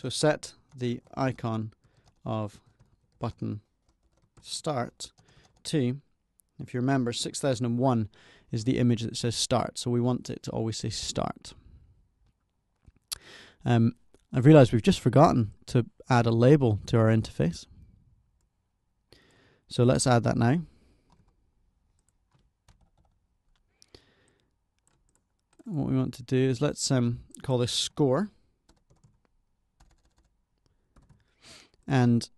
So set the icon of button start to, if you remember, 6001 is the image that says start, so we want it to always say start. Um, I've realized we've just forgotten to add a label to our interface. So let's add that now. What we want to do is let's um, call this score. And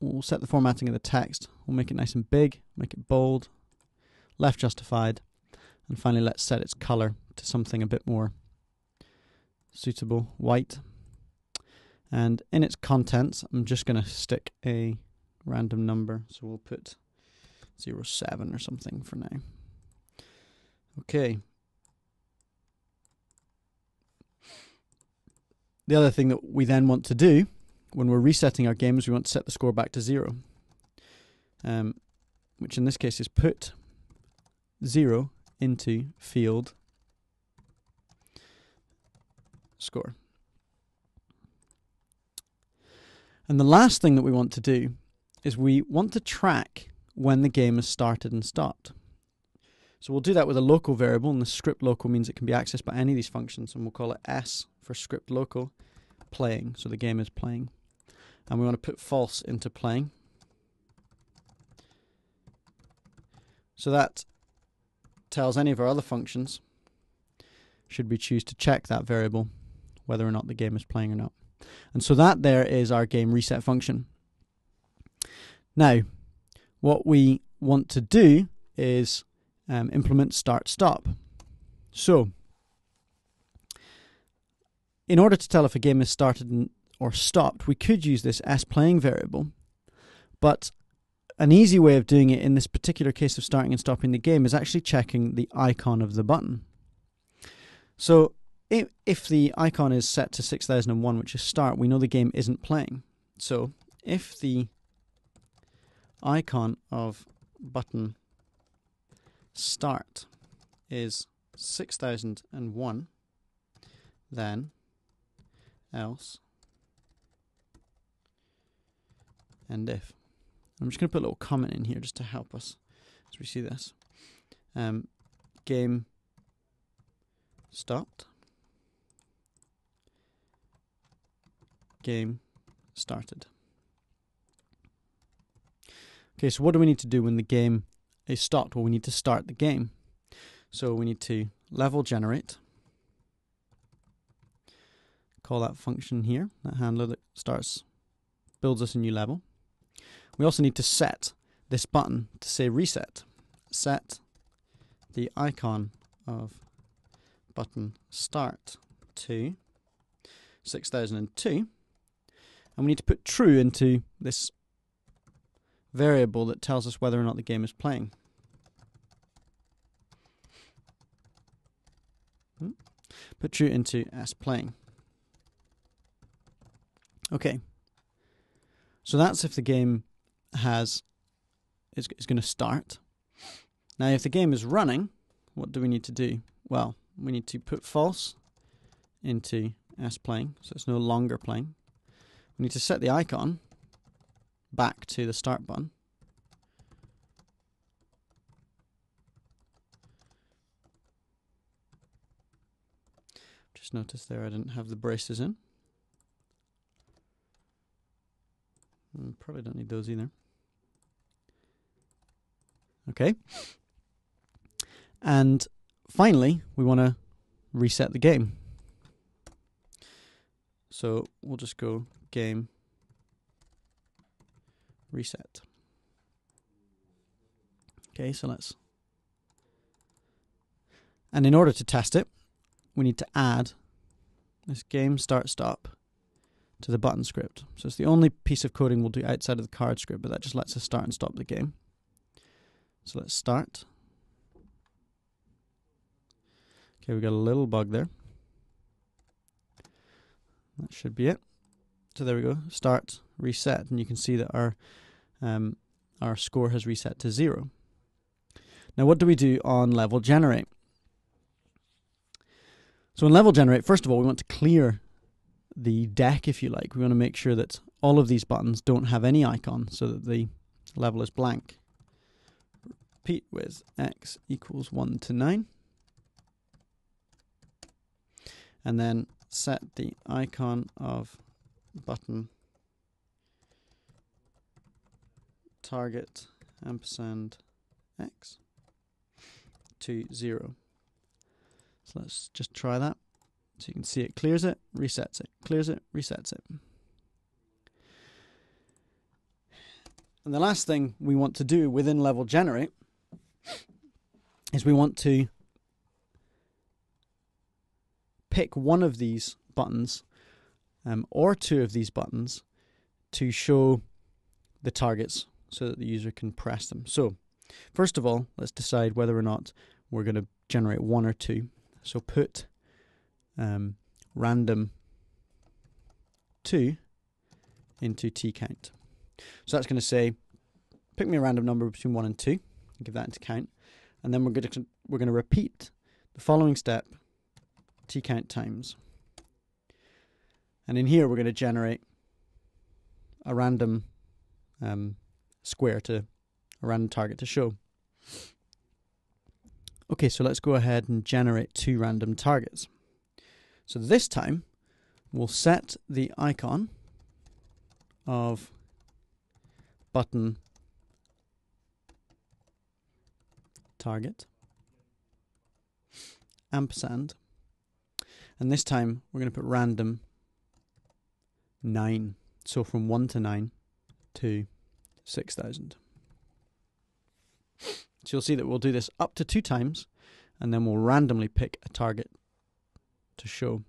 we'll set the formatting of the text. We'll make it nice and big, make it bold, left justified, and finally let's set its color to something a bit more suitable, white. And in its contents, I'm just going to stick a random number. So we'll put 07 or something for now. Okay. The other thing that we then want to do when we're resetting our game is we want to set the score back to zero, um, which in this case is put zero into field score. And the last thing that we want to do is we want to track when the game has started and stopped. So we'll do that with a local variable, and the script local means it can be accessed by any of these functions, and we'll call it s for script local playing, so the game is playing. And we want to put false into playing. So that tells any of our other functions, should we choose to check that variable, whether or not the game is playing or not. And so that there is our game reset function. Now, what we want to do is um, implement start stop. So, in order to tell if a game is started or stopped, we could use this s playing variable, but an easy way of doing it in this particular case of starting and stopping the game is actually checking the icon of the button. So if, if the icon is set to 6001, which is start, we know the game isn't playing. So if the icon of button start is 6001, then else and if. I'm just going to put a little comment in here just to help us as we see this. Um, game stopped. Game started. Okay, so what do we need to do when the game is stopped? Well, we need to start the game. So we need to level generate. Call that function here, that handler that starts, builds us a new level. We also need to set this button to say reset. Set the icon of button start to 6002 and we need to put true into this variable that tells us whether or not the game is playing. Hmm? Put true into s playing. Okay. So that's if the game has is, is going to start. Now, if the game is running, what do we need to do? Well, we need to put false into s playing, so it's no longer playing. We need to set the icon back to the start button. Just notice there I didn't have the braces in. Probably don't need those either. Okay. And finally, we want to reset the game. So we'll just go game reset. Okay, so let's. And in order to test it, we need to add this game start stop to the button script. So it's the only piece of coding we'll do outside of the card script, but that just lets us start and stop the game. So let's start. Okay, we got a little bug there. That should be it. So there we go. Start, reset, and you can see that our um, our score has reset to zero. Now, what do we do on level generate? So in level generate, first of all, we want to clear the deck, if you like. We want to make sure that all of these buttons don't have any icon so that the level is blank. Repeat with x equals 1 to 9. And then set the icon of button target ampersand x to 0. So let's just try that. So you can see it clears it, resets it, clears it, resets it. And the last thing we want to do within level generate is we want to pick one of these buttons um, or two of these buttons to show the targets so that the user can press them. So, first of all, let's decide whether or not we're going to generate one or two. So, put um, random 2 into t count. So that's going to say pick me a random number between 1 and 2 and give that into count. And then we're going to we're going to repeat the following step t count times. And in here we're going to generate a random um, square to a random target to show. Okay, so let's go ahead and generate two random targets. So this time we'll set the icon of button target ampersand and this time we're going to put random 9 so from 1 to 9 to 6000 so you'll see that we'll do this up to two times and then we'll randomly pick a target to show.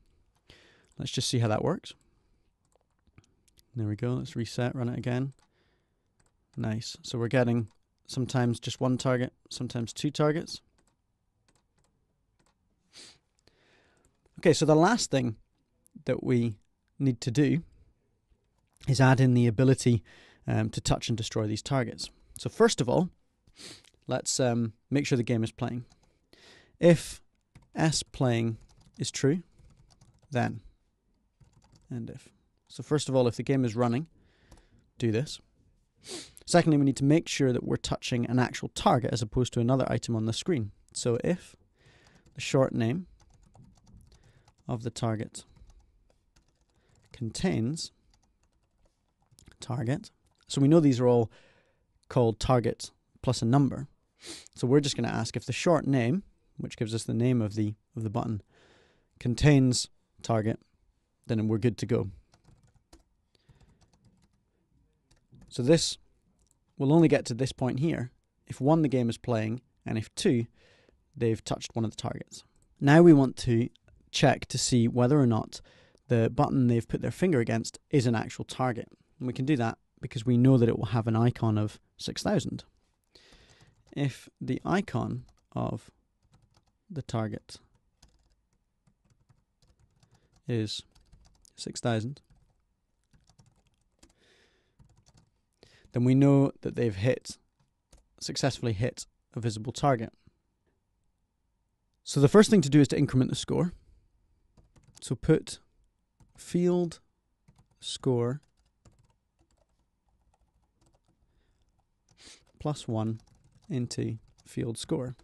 Let's just see how that works. There we go. Let's reset, run it again. Nice. So we're getting sometimes just one target, sometimes two targets. Okay, so the last thing that we need to do is add in the ability um, to touch and destroy these targets. So first of all, let's um, make sure the game is playing. If s playing is true, then and if. So first of all, if the game is running, do this. Secondly, we need to make sure that we're touching an actual target as opposed to another item on the screen. So if the short name of the target contains target, so we know these are all called target plus a number. So we're just going to ask if the short name, which gives us the name of the of the button, contains target, then we're good to go. So this will only get to this point here if one, the game is playing, and if two, they've touched one of the targets. Now we want to check to see whether or not the button they've put their finger against is an actual target. And we can do that because we know that it will have an icon of 6000. If the icon of the target is 6,000, then we know that they've hit, successfully hit a visible target. So the first thing to do is to increment the score. So put field score plus 1 into field score.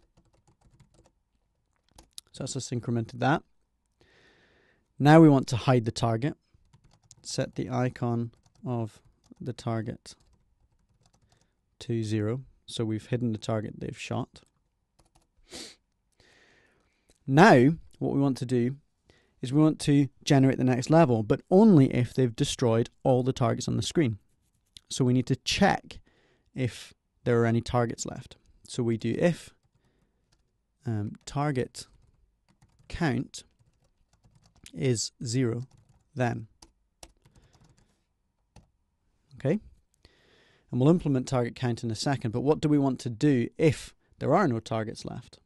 So that's just incremented that. Now we want to hide the target. Set the icon of the target to zero. So we've hidden the target they've shot. Now, what we want to do is we want to generate the next level, but only if they've destroyed all the targets on the screen. So we need to check if there are any targets left. So we do if um, target count is zero, then. Okay? And we'll implement target count in a second, but what do we want to do if there are no targets left?